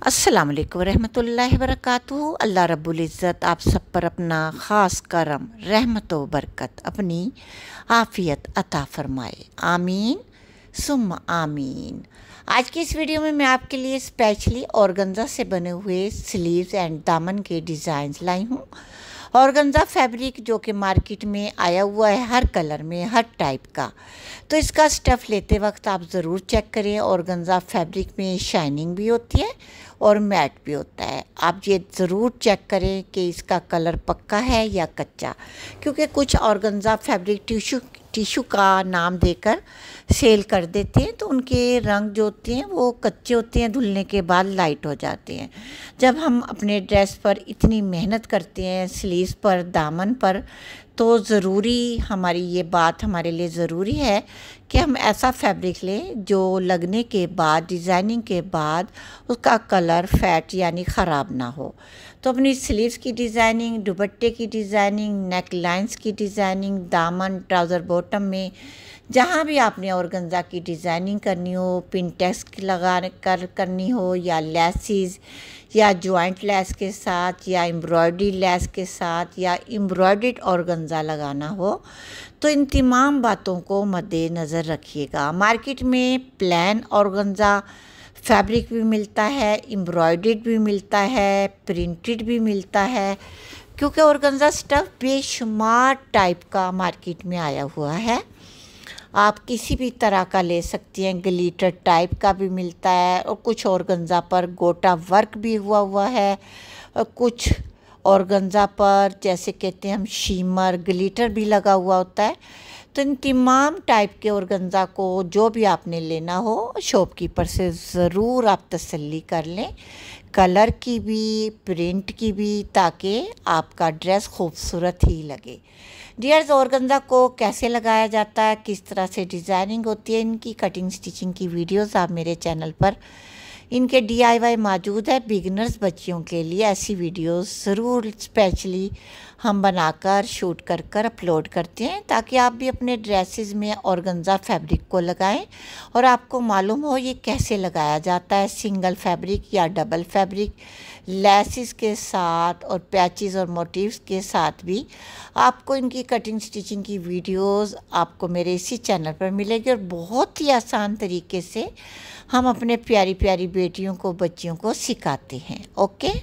अस्सलाम वालेकुम रहमतुल्लाहि वरकatuh अल्लाह रब्बुल इज़्ज़त आप सब पर अपना ख़ास करम रहमत व बरकत अपनी आफ़ियत अता फरमाए आमीन सुम आमीन आज की इस वीडियो में मैं आपके लिए स्पेशली ऑर्गेन्जा से बने हुए स्लीव्स एंड दामन के डिज़ाइन लाई हूँ। ऑर्गेन्जा फैब्रिक जो कि मार्केट में आया हुआ है, हर कलर में, हर टाइप का। तो इसका स्टफ़ लेते वक्त आप ज़रूर चेक करें ऑर्गेन्जा फैब्रिक में शाइनिंग भी होती है और मैट भी होता है। आप ये ज़रूर चेक करें कि इसका कलर पक्का है या कच्चा, क्योंकि कुछ ऑर्गेन्जा फैब्रिक टिश्यू टिश्यू का नाम देकर सेल कर देते हैं तो उनके रंग जो होते हैं वो कच्चे होते हैं, धुलने के बाद लाइट हो जाते हैं। जब हम अपने ड्रेस पर इतनी मेहनत करते हैं स्लीव्स पर, दामन पर तो ज़रूरी हमारी ये बात हमारे लिए ज़रूरी है कि हम ऐसा फैब्रिक लें जो लगने के बाद, डिज़ाइनिंग के बाद उसका कलर, फैट यानी ख़राब ना हो। तो अपनी स्लीव्स की डिज़ाइनिंग, दुपट्टे की डिज़ाइनिंग नेक लाइन्स की डिज़ाइनिंग, दामन, ट्राउज़र बॉटम में, जहाँ भी आपने ऑर्गेन्जा की डिज़ाइनिंग करनी हो पिन टेक्स लगा कर करनी हो या लेसिस या जॉइंट लेस के साथ या एम्ब्रॉयडरी लेस के साथ या एम्ब्रॉयड ऑर्गेन्जा लगाना हो तो इन तमाम बातों को मद्देनज़र रखिएगा। मार्केट में प्लान ऑर्गेन्जा फैब्रिक भी मिलता है एम्ब्रॉयड भी मिलता है, प्रिंटेड भी मिलता है, क्योंकि ऑर्गेन्जा स्टफ़ बेशुमार टाइप का मार्केट में आया हुआ है। आप किसी भी तरह का ले सकती हैं, ग्लीटर टाइप का भी मिलता है, और कुछ और गंजा पर गोटा वर्क भी हुआ हुआ है, और कुछ और गंजा पर, जैसे कहते हैं हम, शीमर, ग्लीटर भी लगा हुआ होता है। तो इन तमाम टाइप के और गंजा को जो भी आपने लेना हो, शॉपकीपर से ज़रूर आप तसल्ली कर लें। कलर की भी, प्रिंट की भी, ताकि आपका ड्रेस खूबसूरत ही लगे। डियर्स ऑर्गेन्जा को कैसे लगाया जाता है, किस तरह से डिज़ाइनिंग होती है, इनकी कटिंग, स्टिचिंग की वीडियोस आप मेरे चैनल पर इनके डीआईवाई मौजूद है बिगनर्स बच्चियों के लिए। ऐसी वीडियोस ज़रूर स्पेशली हम बनाकर शूट कर कर अपलोड करते हैं, ताकि आप भी अपने ड्रेसेस में ऑर्गेन्जा फैब्रिक को लगाएँ और आपको मालूम हो ये कैसे लगाया जाता है सिंगल फैब्रिक या डबल फैब्रिक लेसिस के साथ और पैचेस और मोटिव्स के साथ भी आपको इनकी कटिंग स्टिचिंग की वीडियोस आपको मेरे इसी चैनल पर मिलेगी और बहुत ही आसान तरीके से हम अपने प्यारी प्यारी बेटियों को, बच्चियों को सिखाते हैं। ओके